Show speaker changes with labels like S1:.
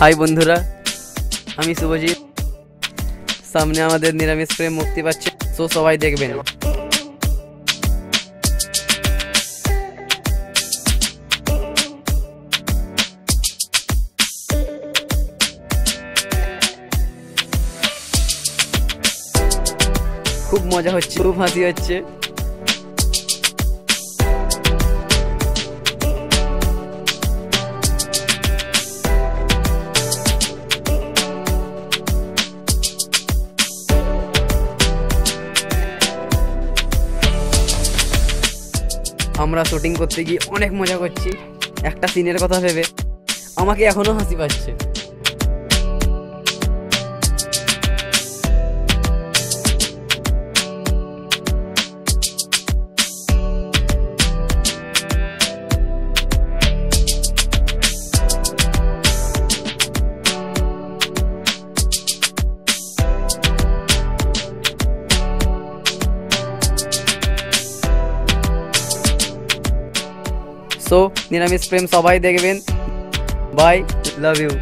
S1: High বন্ধুরা, আমি শুভজিৎ। সামনে আমাদের নিরামিষ প্রেম মুক্তি পাচ্ছে সো সবাই দেখবেন। খুব মজা হচ্ছে, খুব হাসি হচ্ছে। আমরা শুটিং করতে গিয়ে অনেক মজা করছি। একটা সিনের কথা ভেবে আমাকে এখনও হাসি পাচ্ছে। সো নিরামিষ প্রেম সবাই দেখবেন। Bye love you.